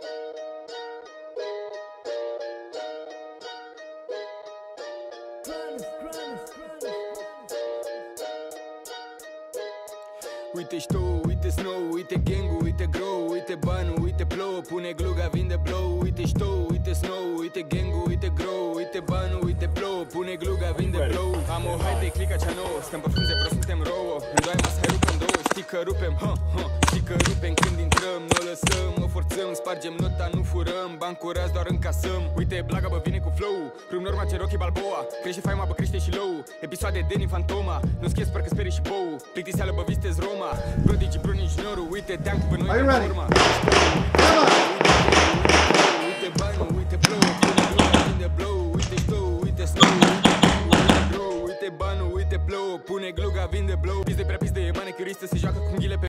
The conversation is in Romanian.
Uite ștou, uite snow, uite gang uite grow Uite banul, uite plouă, pune gluga, vinde blow Uite ștou, uite snow, uite gang uite grow Uite banul, uite plouă, pune gluga, vinde blow. Am o haide, clica cea nouă, stăm pe frunze, bro, suntem rouă. În doi masă, hai rupem două, știi că rupem, ha, ha Știi lăsăm, o forțăm Spargem nota, nu furăm, bani curați, doar încasăm. Uite, blaga, bă, vine cu flow Prum norma, ce Rocky Balboa. Crește faima, bă, crește și low Episoade de Fantoma Nu schie, sper că sperii și pou Plictiseală, bă, vistez Roma. Prodigi, Brun, inginerul Uite, teanc, bă, noi Are you de ready? urma Come on! Uite banul, uite blow Pune gluga, vinde blow Uite ștou, uite snow Uite grow, uite banul, uite blow Pune gluga, vinde blow. Pizde prea pizde, e manicuriste Se joacă cu ghile pe